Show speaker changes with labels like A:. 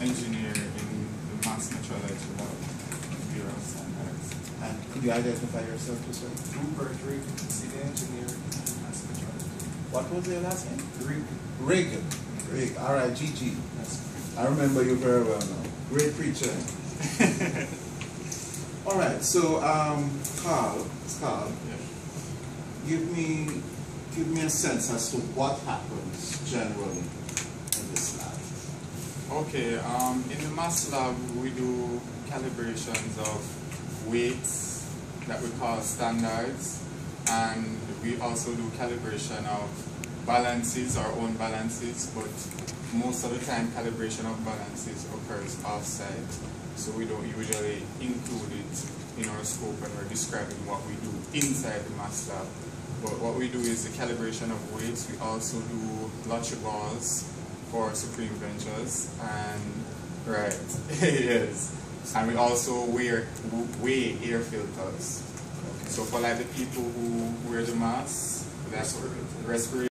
A: engineer in the mass metrology lab of Bureau of Standards.
B: And could you identify yourself, please, sir?
C: Rupert Rigg, civil engineer, in mass metrology.
B: What was your last name?
C: Rigg.
B: Rig. Rig. All right, GG. I remember you very well now. Great preacher. All right, so um, Carl, Carl, give me give me a sense as to what happens generally in this lab.
A: Okay, um, in the mass lab we do calibrations of weights that we call standards and we also do calibration of balances, our own balances, but most of the time calibration of balances occurs off-site, so we don't usually include it in our scope when we're describing what we do inside the mass lab. But what we do is the calibration of weights. We also do lottery balls for Supreme Ventures and right, it is. And we also wear weigh air filters. So for like the people who wear the mask, that's what respiratory